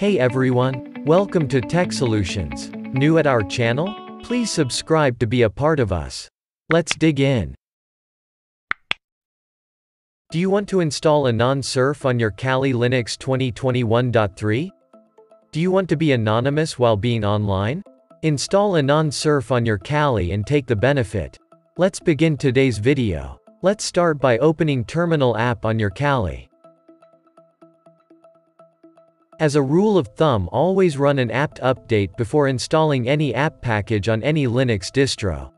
Hey everyone, welcome to Tech Solutions. New at our channel? Please subscribe to be a part of us. Let's dig in. Do you want to install Anon Surf on your Kali Linux 2021.3? Do you want to be anonymous while being online? Install Anon Surf on your Kali and take the benefit. Let's begin today's video. Let's start by opening Terminal app on your Kali. As a rule of thumb always run an apt update before installing any app package on any Linux distro.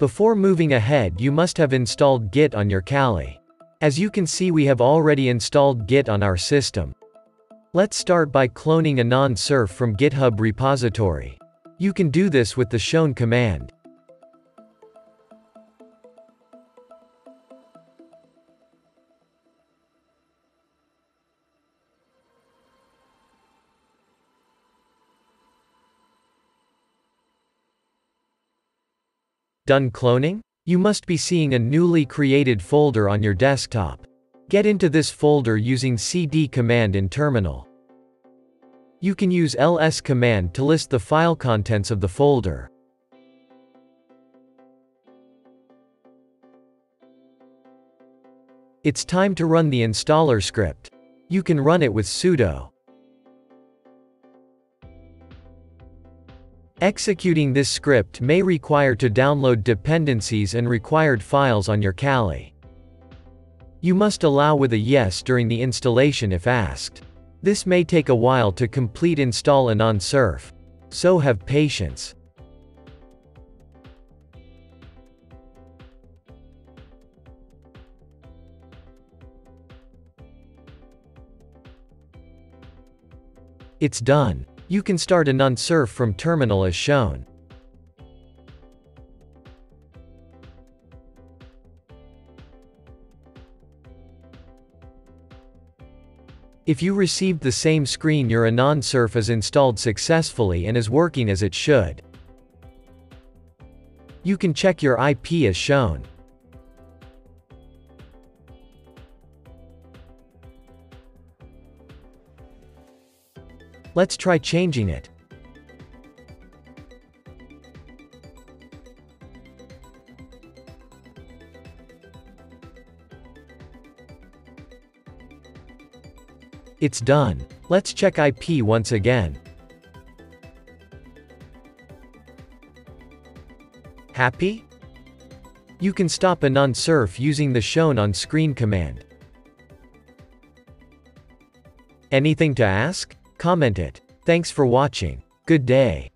Before moving ahead you must have installed Git on your Kali. As you can see we have already installed Git on our system. Let's start by cloning Anon Surf from GitHub repository. You can do this with the shown command. Done cloning? You must be seeing a newly created folder on your desktop. Get into this folder using cd command in terminal. You can use ls command to list the file contents of the folder. It's time to run the installer script. You can run it with sudo Executing this script may require to download dependencies and required files on your Kali. You must allow with a yes during the installation if asked. This may take a while to complete install Anon Surf. So have patience. It's done. You can start Anon Surf from terminal as shown. If you received the same screen your Anon Surf is installed successfully and is working as it should. You can check your IP as shown. Let's try changing it. It's done. Let's check IP once again. Happy? You can stop Anon Surf using the shown on screen command. Anything to ask? Comment it. Thanks for watching. Good day.